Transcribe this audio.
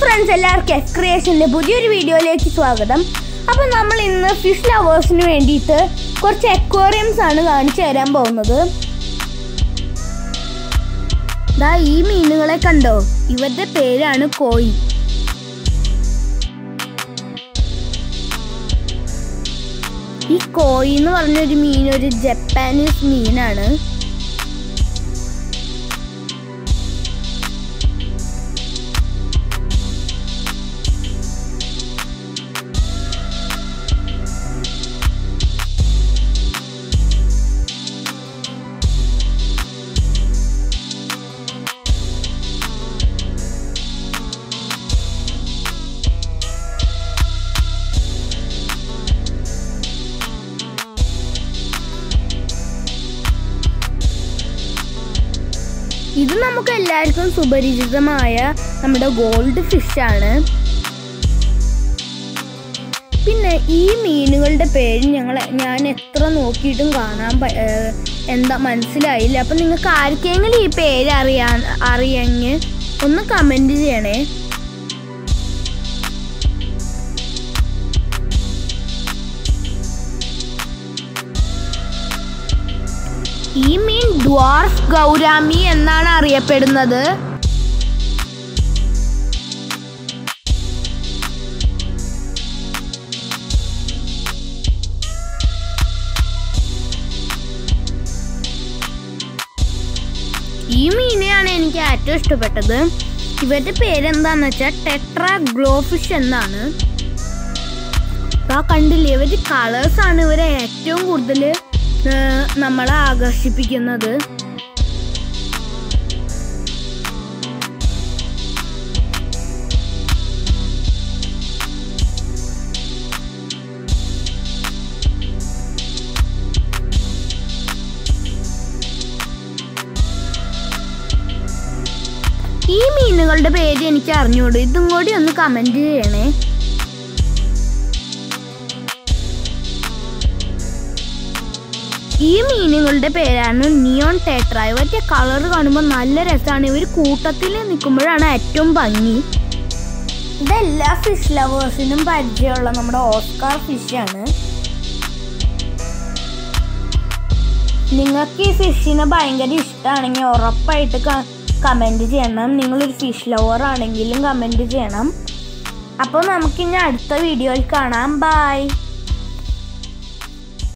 Friends എല്ലാവർക്കും F ക്രിയേഷന്റെ പുതിയൊരു വീഡിയോയിലേക്ക് സ്വാഗതം. അപ്പോൾ നമ്മൾ ഇന്ന് ഫിഷ് ലവേഴ്സിന് വേണ്ടിയിട്ട് കുറച്ച് അക്വേറിയംസ് ആണ് കാണിച്ചു തരാൻ പോകുന്നത്. ദാ ഈ മീനുകളെ കണ്ടോ? ഇവരുടെ പേരാണ് കോയി ഈ കോയി എന്ന് പറഞ്ഞൊരു മീൻ ഒരു ജപ്പാനീസ് മീനാണ്. ഇത് നമുക്ക് എല്ലാവർക്കും സുപരിചിതമായ നമ്മുടെ ഗോൾഡ് ഫിഷ് ആണ്. പിന്നെ ഈ മീനുകളുടെ പേര് ഞങ്ങൾ ഞാൻ എത്ര നോക്കിയിട്ടും കാണാൻ എന്താ മനസ്സിലായില്ല. അപ്പം നിങ്ങൾക്ക് ആർക്കെങ്കിലും ഈ പേര് അറിയാൻ അറിയെങ്കിൽ ഒന്ന് കമന്റ് ചെയ്യണേ. ഈ മീൻ ഡ്വാർഫ് ഗൗരാമി എന്നാണ് അറിയപ്പെടുന്നത്. ഈ മീനെയാണ് എനിക്ക് ഏറ്റവും ഇഷ്ടപ്പെട്ടത്. ഇവരുടെ പേരെന്താന്ന് വെച്ചാൽ ടെട്രാ ഗ്ലോഫിഷ് എന്നാണ് കണ്ടില്ലേ ഇവർ കളേഴ്സ് ആണ് ഇവരെ ഏറ്റവും കൂടുതൽ നമ്മളെ ആകർഷിപ്പിക്കുന്നത് ഈ മീനുകളുടെ പേര് എനിക്ക് അറിഞ്ഞൂടു ഇതും കൂടി ഒന്ന് കമന്റ് ചെയ്യണേ. ഈ മീനുകളുടെ പേരാണ് നിയോൺ ടേട്ര ഇവരുടെ കളർ കാണുമ്പോൾ നല്ല രസമാണ്. ഇവർ കൂട്ടത്തിൽ നിൽക്കുമ്പോഴാണ് ഏറ്റവും ഭംഗി. ഇതെല്ലാ ഫിഷ് ലവേഴ്സിനും പരിചയമുള്ള നമ്മുടെ ഓസ്കാർ ഫിഷാണ് നിങ്ങൾക്ക് ഈ ഫിഷിനെ ഭയങ്കര ഇഷ്ടമാണെങ്കിൽ ഉറപ്പായിട്ട് കമന്റ് ചെയ്യണം. നിങ്ങളൊരു ഫിഷ് ലവർ ആണെങ്കിലും കമന്റ് ചെയ്യണം. അപ്പോൾ നമുക്കിനി അടുത്ത വീഡിയോയിൽ കാണാം. ബൈ